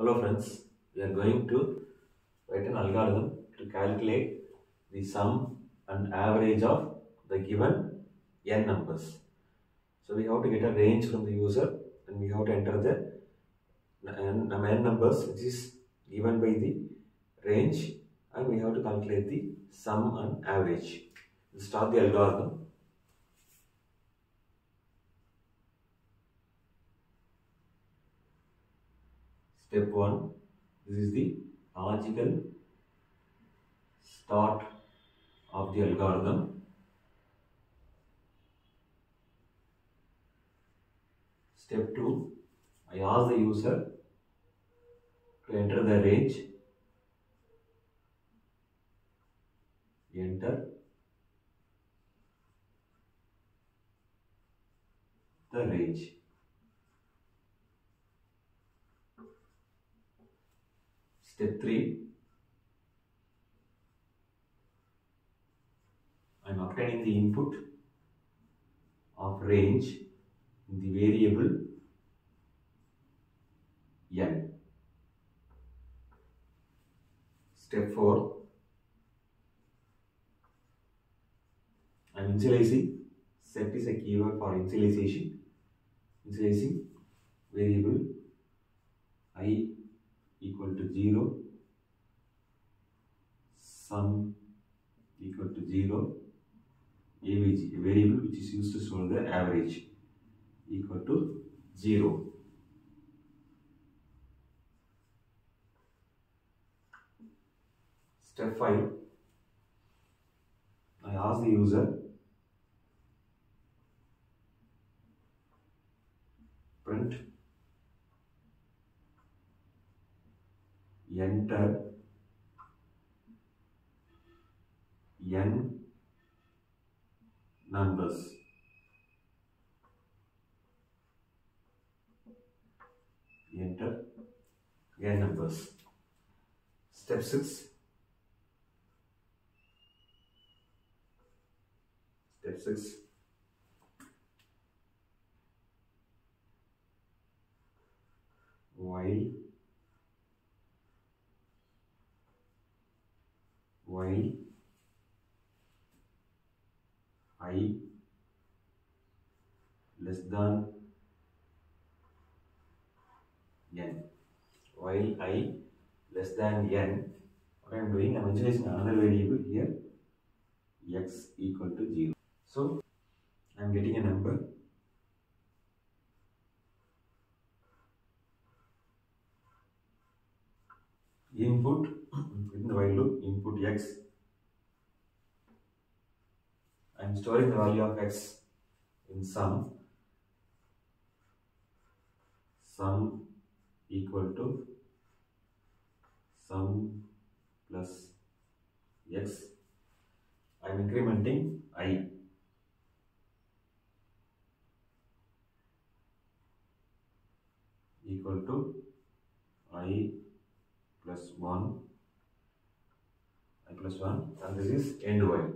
Hello friends, we are going to write an algorithm to calculate the sum and average of the given n numbers. So we have to get a range from the user and we have to enter the n, numbers which is given by the range and we have to calculate the sum and average. We'll start the algorithm. Step 1 This is the logical start of the algorithm. Step 2 I ask the user to enter the range. Enter the range. Step 3 I am obtaining the input of range in the variable n. Step 4 I am initializing. Set is a keyword for initialization. Initializing variable i equal to 0 sum equal to 0 avg a variable which is used to store the average equal to 0 step 5 i ask the user print enter. N. Numbers. Enter. N numbers. Step 6 step 6 while while i less than n. While i less than n. What i am doing i am initializing another variable here. X equal to 0 so i am getting a number input in the while loop input x. I am storing the value of x in sum. Sum equal to sum plus x. I am incrementing i equal to i plus 1 i plus 1 and this is end while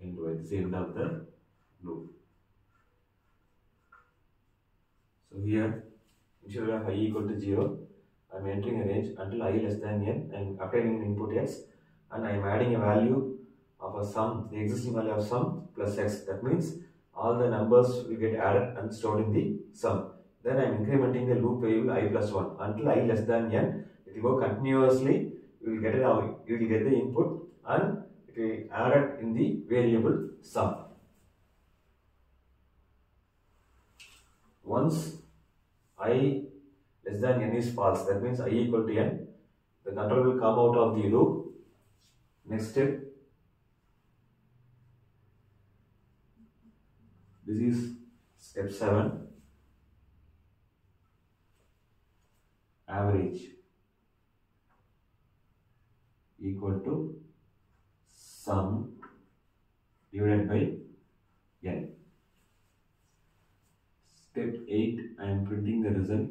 end while this is end of the loop. So here instead of i equal to 0 i am entering a range until i less than n and obtaining an input x and i am adding a value of a sum the existing value of sum plus x. That means all the numbers will get added and stored in the sum then I am incrementing the loop variable i plus 1 until i less than n. It will go continuously. You will get it out. You will get the input and it will add it in the variable sum. Once i less than n is false, that means i equal to n. The control will come out of the loop. Next step. This is step 7. Average equal to sum divided by n. Step 8 I am printing the result.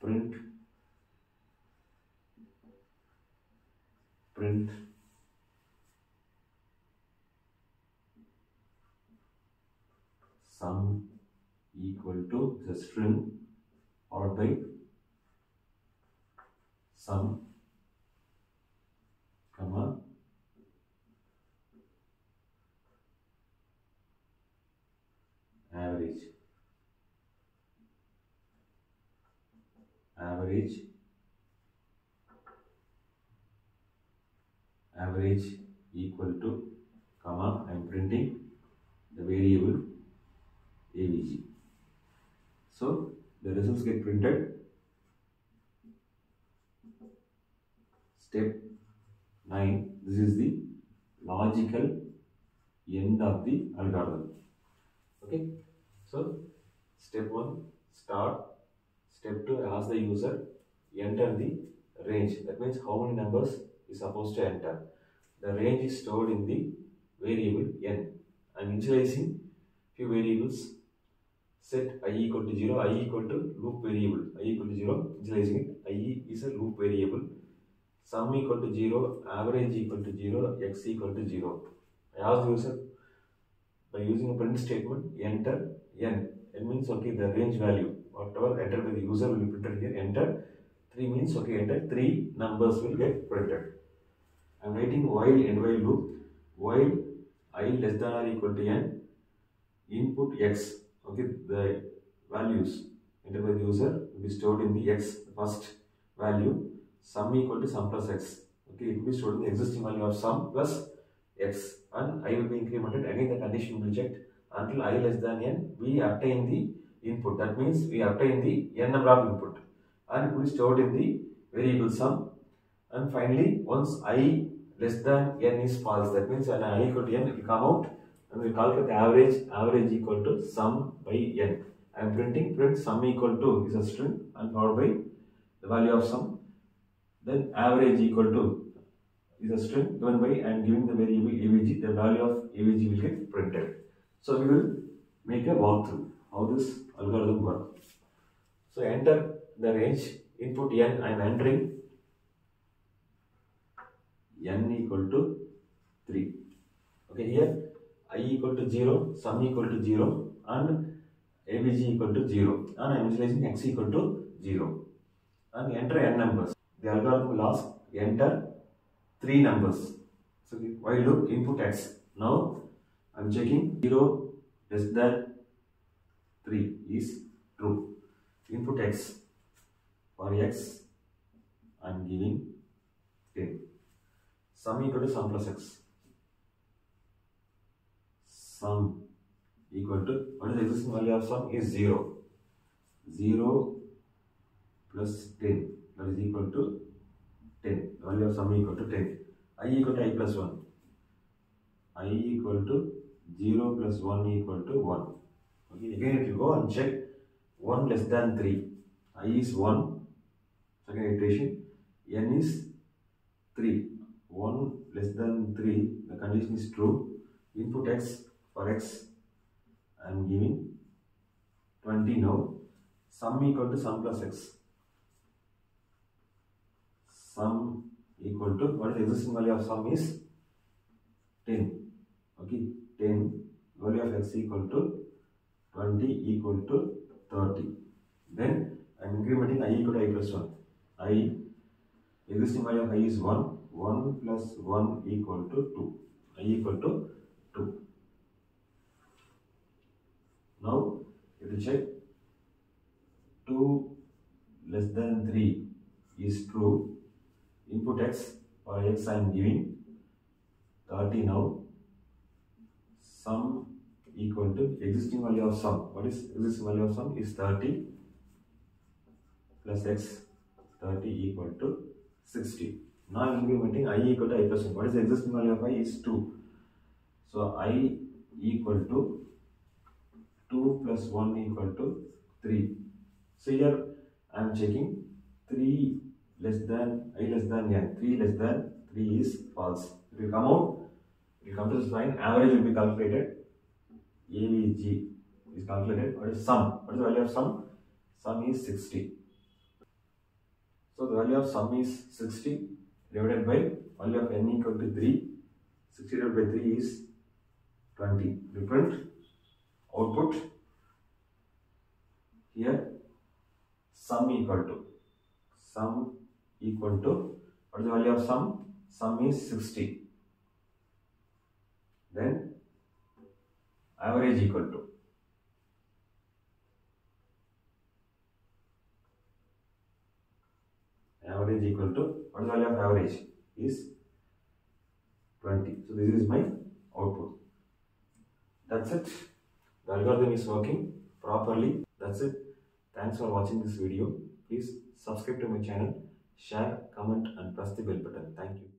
Print print sum equal to the string or by sum comma average. Average. Average equal to comma I am printing the variable avg so the results get printed. Step 9 this is the logical end of the algorithm. Okay? So step 1 start. Step 2 ask the user enter the range. That means how many numbers is supposed to enter. The range is stored in the variable n. I'm initializing few variables set i equal to 0 i equal to loop variable i equal to 0 initializing it i is a loop variable sum equal to 0 average equal to 0 x equal to 0 i ask the user by using a print statement enter n n means okay the range value whatever entered by the user will be printed here enter 3 means okay enter 3 numbers will get printed i'm writing while and while loop while i less than or equal to n input x okay the values entered by the user will be stored in the x first value sum equal to sum plus x. Okay it will be stored in the existing value of sum plus x. And i will be incremented again the condition will be checked until i less than n we obtain the input. That means we obtain the n number of input. And it will be stored in the variable sum. And finally once i less than n is false that means when i equal to n it will come out and we calculate average average equal to sum by n. I am printing print sum equal to is a string and followed by the value of sum. Then average equal to is a string given by I am giving the variable avg the value of avg will get printed. So we will make a walkthrough how this algorithm work so enter the range input n I am entering. n equal to 3 okay here i equal to 0 sum equal to 0 and avg equal to 0 and I am initializing x equal to 0 and enter n numbers the algorithm will ask enter three numbers. So while loop input x. Now I'm checking 0 less than 3 is true. Input x for x I'm giving 10. Sum equal to sum plus x. Sum equal to what is the existing value of sum? Is 0. 0 plus 10 that is equal to 10 value of sum equal to 10 i equal to i plus 1 i equal to 0 plus 1 equal to 1 okay again if you go and check 1 less than 3 i is 1 second iteration. N is 3 1 less than 3 the condition is true. Input x for x i am giving 20 now. Sum equal to sum plus x. Sum equal to what is the existing value of sum is? 10 okay 10 value of x equal to 20 equal to 30 then I am incrementing i equal to i plus 1 i existing value of i is 1 1 plus 1 equal to 2 i equal to 2 now if you check 2 less than 3 is true. Input x or x I am giving 30 now. Sum equal to existing value of sum. What is existing value of sum? Is 30 plus x 30 equal to 60 now I am implementing i equal to i plus 1 what is the existing value of i is 2 so i equal to 2 plus 1 equal to 3 so here I am checking 3 less than i less than n 3 less than 3 is false. It will come out it will come to this line average will be calculated. Avg is calculated. What is sum? What is the value of sum? Sum is 60 so the value of sum is 60 divided by value of n equal to 3 60 divided by 3 is 20 we output here sum equal to sum equal to what is the value of sum sum is 60 then average equal to average equal to what is the value of average is 20 so this is my output that's it the algorithm is working properly. That's it. Thanks for watching this video. Please subscribe to my channel. Share comment and press the bell button. Thank you